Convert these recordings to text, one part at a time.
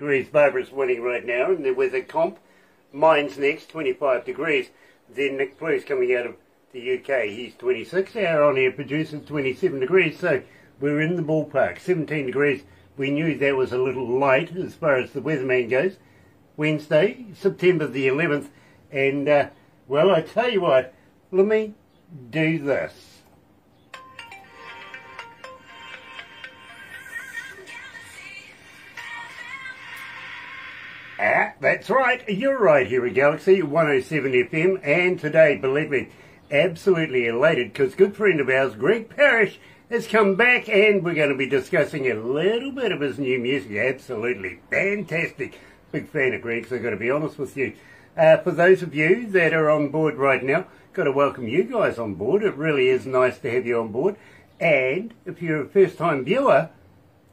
degrees. Barbara's winning right now in the weather comp. Mine's next, 25 degrees. Then Nick Blue's coming out of the UK. He's 26. Our on-air producer, 27 degrees. So we're in the ballpark. 17 degrees. We knew that was a little light as far as the weatherman goes. Wednesday, September the 11th. And, uh, well, I tell you what, let me do this. That's right. You're right here at Galaxy 107 FM. And today, believe me, absolutely elated because good friend of ours, Greg Parrish, has come back and we're going to be discussing a little bit of his new music. Absolutely fantastic. Big fan of Greg's, I've got to be honest with you. Uh, for those of you that are on board right now, got to welcome you guys on board. It really is nice to have you on board. And if you're a first time viewer,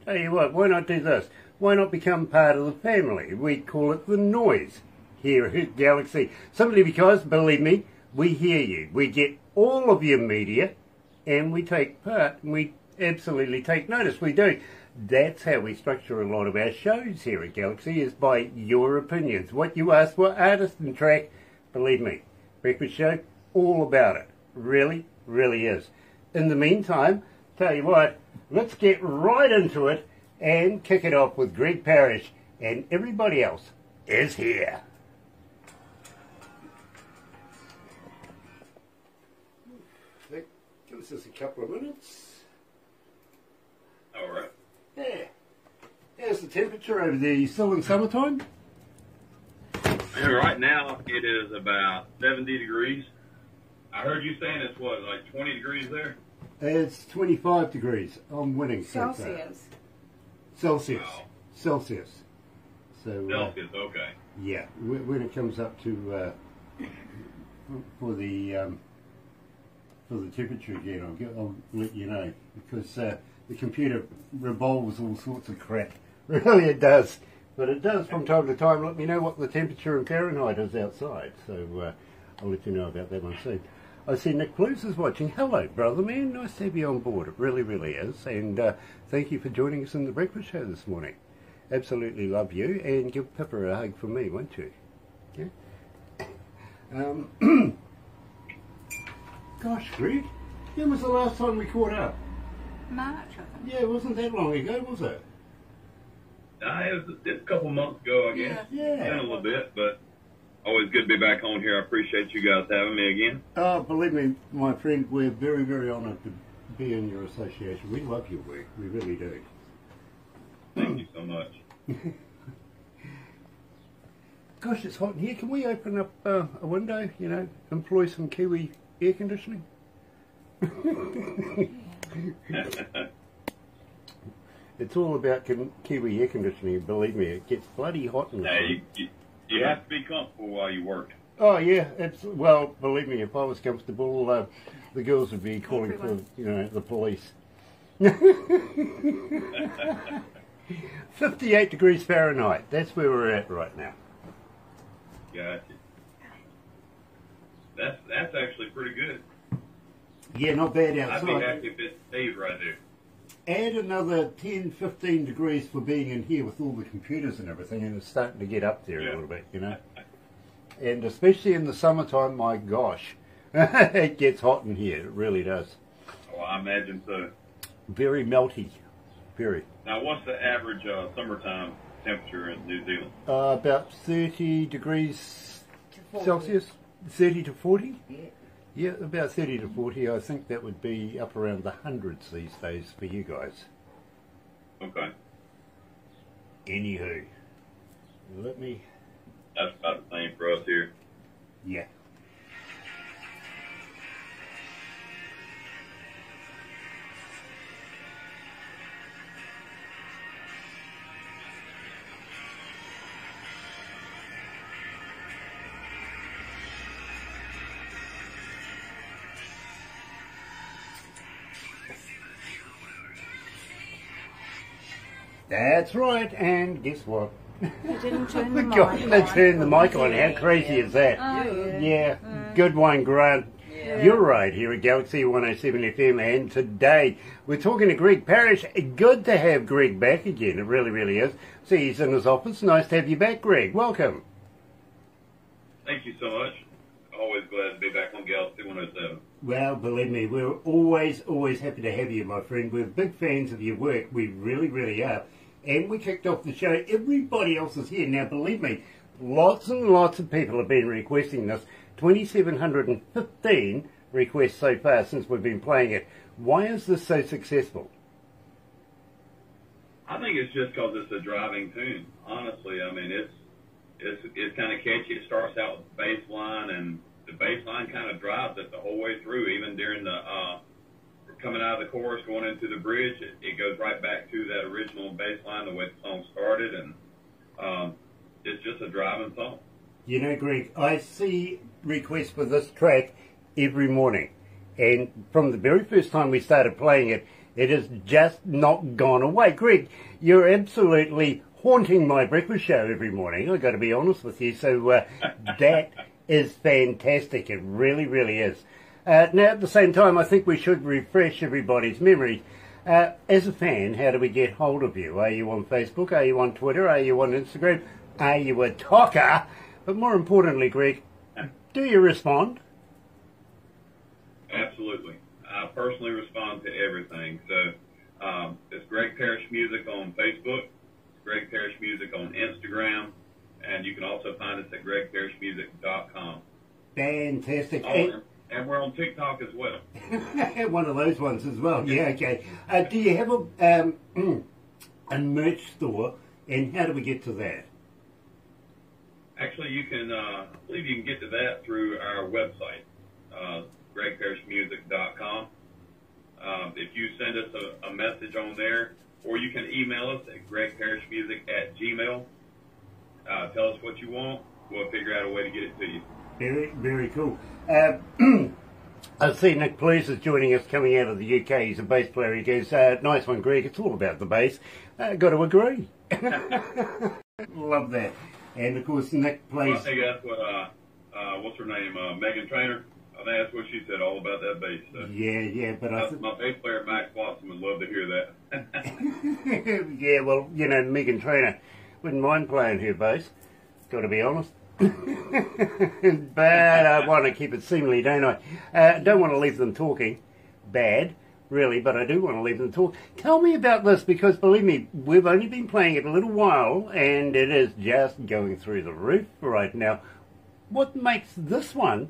tell you what, why not do this? Why not become part of the family? We call it the noise here at Galaxy. Simply because, believe me, we hear you. We get all of your media and we take part and we absolutely take notice. We do. That's how we structure a lot of our shows here at Galaxy is by your opinions. What you ask for artist and track, believe me, Breakfast Show, all about it. Really, really is. In the meantime, tell you what, let's get right into it and kick it off with Greg Parrish and everybody else is here. Give us just a couple of minutes. All right. Yeah. How's the temperature over there? You still in summertime? And right now it is about 70 degrees. I heard you saying it's what, like 20 degrees there? It's 25 degrees. I'm winning so far. Celsius. Celsius. Wow. Celsius. So uh, Celsius, okay. yeah, wh- when it comes up to uh, for the um, for the temperature again, I'll, get, I'll let you know because uh, the computer revolves all sorts of crap. Really, it does. But it does from time to time let me know what the temperature in Fahrenheit is outside. So uh, I'll let you know about that one soon. I see Nick Blues is watching. Hello, brother man. Nice to have you on board. It really, really is. And uh, thank you for joining us in the breakfast show this morning. Absolutely love you. And give Pippa a hug from me, won't you? Yeah. Um, gosh, Greg, when was the last time we caught up? March, I think. Yeah, it wasn't that long ago, was it? Uh, it was it's a couple months ago, I guess. Yeah. Been a little bit, but always good to be back on here. I appreciate you guys having me again. Oh, believe me, my friend, we're very, very honoured to be in your association. We love your work. We really do. Thank you so much. Gosh, it's hot in here. Can we open up uh, a window, you know, employ some Kiwi air conditioning? It's all about Kiwi air conditioning, believe me. It gets bloody hot in Now, there. Comfortable while you work. Oh, yeah. It's, well, believe me, if I was comfortable, uh, the girls would be calling Everyone. for, you know, the police. 58 degrees Fahrenheit. That's where we're at right now. Gotcha. That's that's actually pretty good. Yeah, not bad I'd be outside. happy if it stayed right there. Add another 10, 15 degrees for being in here with all the computers and everything, and it's starting to get up there Yeah. a little bit, you know. And especially in the summertime, my gosh, it gets hot in here. It really does. Well, I imagine so. Very melty. Very. Now, what's the average uh, summertime temperature in New Zealand? Uh, about 30 degrees 40. Celsius. 30 to 40? Yeah. Yeah, about 30 to 40. I think that would be up around the hundreds these days for you guys. Okay, Anywho, let me. that's about the same for us here. Yeah. That's right, and guess what? You didn't turn the Forgot mic to on. turn the mic on. How crazy is that? Oh, yeah. Yeah, good one, Grant. Yeah. You're right here at Galaxy 107 FM, and today we're talking to Greg Parrish. Good to have Greg back again. It really, really is. See, he's in his office. Nice to have you back, Greg. Welcome. Thank you so much. Always glad to be back on Galaxy 107. Well, believe me, we're always, always happy to have you, my friend. We're big fans of your work. We really, really are. And we kicked off the show. Everybody else is here. Now, believe me, lots and lots of people have been requesting this. 2,715 requests so far since we've been playing it. Why is this so successful? I think it's just because it's a driving tune. Honestly, I mean, it's it's it's kind of catchy. It starts out with bass line, and the bass line kind of drives it the whole way through. Even during the uh, coming out of the chorus, going into the bridge, it, it goes right back to that original bass line, the way the song started, and um, it's just a driving song. You know, Greg, I see requests for this track every morning. And from the very first time we started playing it, it has just not gone away. Greg, you're absolutely haunting my breakfast show every morning. I've got to be honest with you. So uh, that is fantastic. It really, really is. Uh, now, at the same time, I think we should refresh everybody's memory. Uh, as a fan, how do we get hold of you? Are you on Facebook? Are you on Twitter? Are you on Instagram? Are you a talker? But more importantly, Greg, do you respond? Absolutely. I personally respond to everything. So um, it's Greg Parrish Music on Facebook, Greg Parrish Music on Instagram, and you can also find us at gregparrishmusic.com. Fantastic. Oh, and, we're on TikTok as well. One of those ones as well. Yeah, okay. Uh, do you have a, um, a merch store, and how do we get to that? Actually, you can, uh, I believe you can get to that through our website, uh, gregparrishmusic.com. Um, if you send us a, a, message on there, or you can email us at gregparrishmusic at gmail. Uh, tell us what you want. We'll figure out a way to get it to you. Very, very cool. Uh, I see Nick Please is joining us coming out of the UK. He's a bass player. He goes, uh, nice one, Greg. It's all about the bass. Uh, got to agree. Love that. And of course, Nick plays. Well, I think that's what, uh, uh, what's her name? Uh, Meghan Trainor. I think that's what she said all about that bass. So. Yeah, yeah, but I th- my bass player Max Watson would love to hear that. yeah, well, you know, Meghan Trainor wouldn't mind playing her bass. Got to be honest. But I want to keep it seemly, don't I? Uh, don't want to leave them talking bad really, but I do want to leave them talk. Tell me about this because believe me, we've only been playing it a little while and it is just going through the roof right now. What makes this one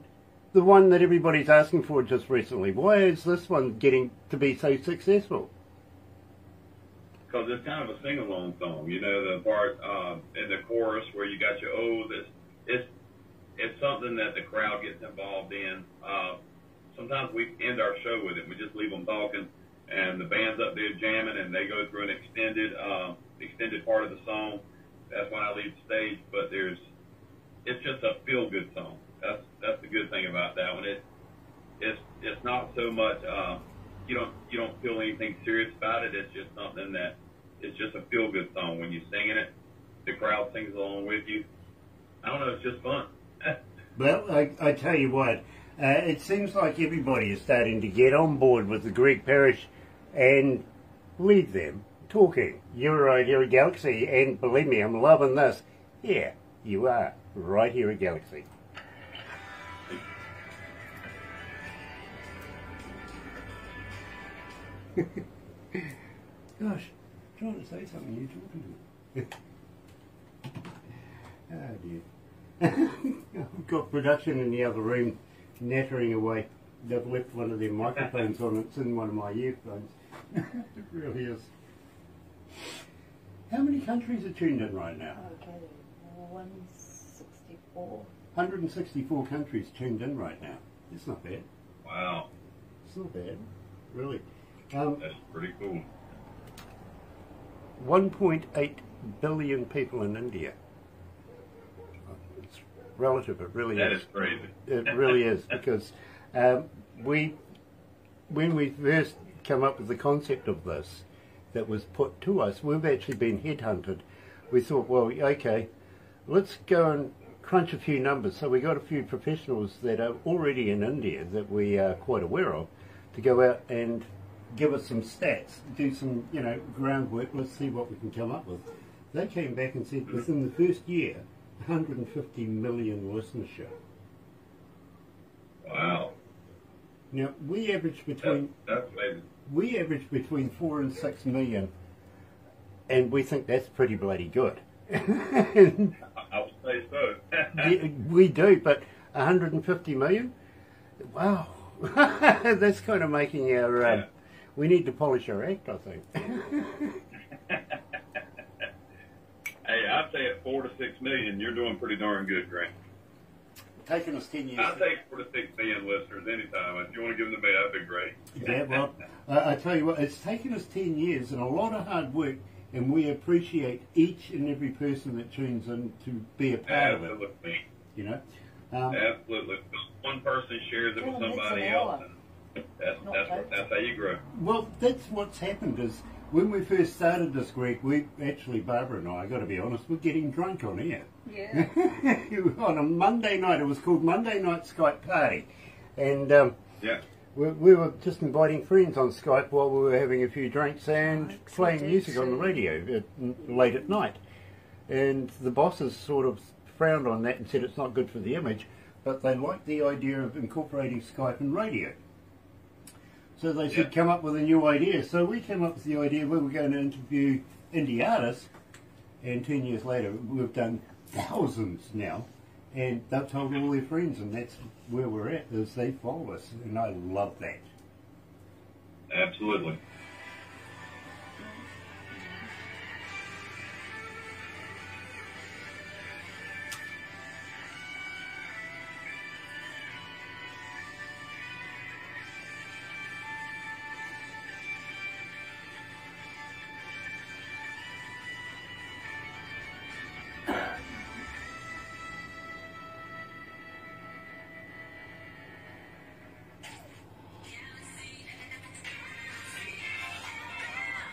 the one that everybody's asking for just recently? Why is this one getting to be so successful? Because it's kind of a sing-along song, you know, the part uh, in the chorus where you got your this, it's it's something that the crowd gets involved in. Uh, sometimes we end our show with it. We just leave them talking, and the band's up there jamming, and they go through an extended uh, extended part of the song. That's when I leave the stage. But there's, it's just a feel good song. That's that's the good thing about that one. It it's it's not so much. Uh, you don't you don't feel anything serious about it. It's just something that it's just a feel good song. When you're singing it, the crowd sings along with you. I don't know. It's just fun. well, I, I tell you what, uh, it seems like everybody is starting to get on board with the Greg Parrish and leave them talking. You're right here at Galaxy, and believe me, I'm loving this. Yeah, you are, right here at Galaxy. Gosh, trying to say something, you talking to me. oh dear. I've got production in the other room nattering away. They've left one of their microphones on. It's in one of my earphones. it really is. How many countries are tuned in right now? Okay, 164. 164 countries tuned in right now. It's not bad. Wow. It's not bad, really. Um, That's pretty cool. 1.8 billion people in India. Relative, it really That is. is crazy. It really is because um, we, when we first came up with the concept of this, that was put to us, we've actually been headhunted. We thought, well, okay, let's go and crunch a few numbers. So we got a few professionals that are already in India that we are quite aware of to go out and give us some stats, do some, you know, groundwork. Let's see what we can come up with. They came back and said within the first year, 150 million listenership. Wow. Now we average between that's we average between four and six million, and we think that's pretty bloody good. I, I would say so. Yeah, we do, but 150 million? Wow. That's kind of making our. Um, Yeah. we need to polish our act, I think. Hey, I'd say at four to six million, you're doing pretty darn good, Grant. Taking us 10 years. I'll take four to six million listeners anytime. If you want to give them to me, that'd be great. Yeah, well, I I tell you what, it's taken us 10 years and a lot of hard work, and we appreciate each and every person that tunes in to be a part of it, Absolutely. you know. Um, Absolutely. One person shares it with Tell 'em it's somebody else, that's that's that's how you grow. Well, that's what's happened is when we first started this Greg, we actually Barbara and I, I got to be honest, we're getting drunk on air. Yeah. on a Monday night, it was called Monday Night Skype Party, and um, Yeah. we, we were just inviting friends on Skype while we were having a few drinks and Right, playing so music on the radio at, late at night. And the bosses sort of frowned on that and said it's not good for the image, but they liked the idea of incorporating Skype and radio. So they said, Yeah. come up with a new idea. So we came up with the idea we were going to interview indie artists, and 10 years later, we've done thousands now, and they've told all their friends, and that's where we're at, is they follow us, and I love that. Absolutely.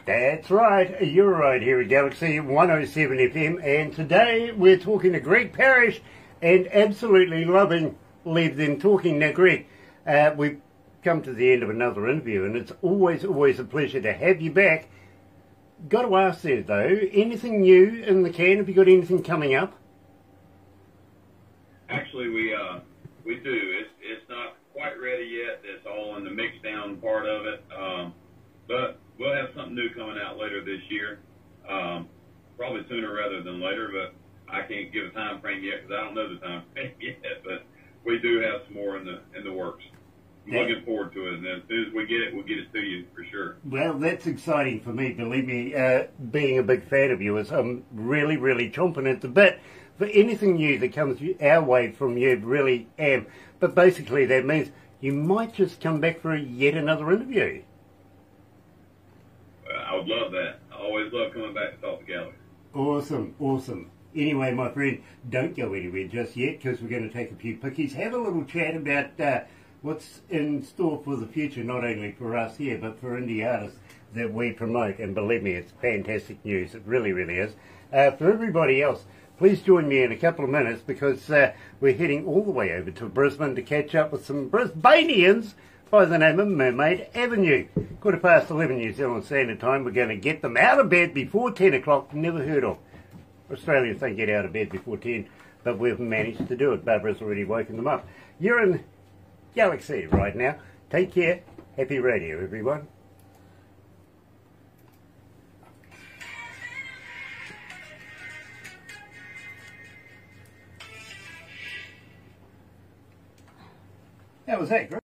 That's right, you're right here at Galaxy 107 FM, and today we're talking to Greg Parrish and absolutely loving Leave Them Talking. Now, Greg, uh, we've come to the end of another interview, and it's always, always a pleasure to have you back. Got to ask there, though, anything new in the can? Have you got anything coming up? Actually, we uh, we do. It's it's not quite ready yet. It's all in the mix down part of it. Um, but we'll have something new coming out later this year. Um, probably sooner rather than later, but I can't give a time frame yet because I don't know the time frame yet. But we do have some more in the in the works. I'm looking forward to it, and as soon as we get it, we'll get it to you for sure. Well, that's exciting for me, believe me. Uh, being a big fan of yours, I'm really, really chomping at the bit for anything new that comes our way from you, really am. But basically, that means you might just come back for yet another interview. I would love that. I always love coming back to talk to Galaxy. Awesome, awesome. Anyway, my friend, don't go anywhere just yet because we're going to take a few pickies, have a little chat about uh, what's in store for the future, not only for us here, but for indie artists that we promote. And believe me, it's fantastic news. It really, really is. Uh, for everybody else, please join me in a couple of minutes because uh, we're heading all the way over to Brisbane to catch up with some Brisbaneans by the name of Mermaid Avenue. Quarter past 11 New Zealand Standard Time. We're going to get them out of bed before 10 o'clock. Never heard of. Australians don't get out of bed before 10, but we've managed to do it. Barbara's already woken them up. You're in Galaxy right now. Take care. Happy radio, everyone. How was that, Greg?